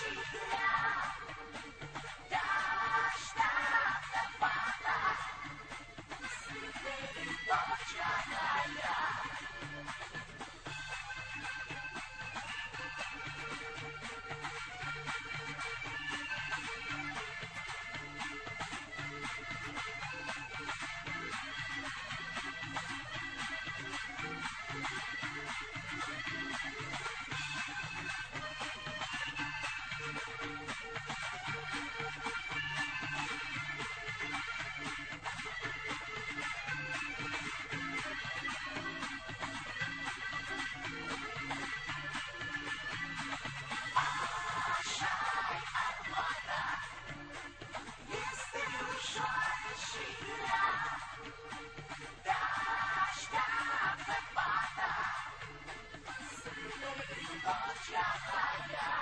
Yeah. Já saia!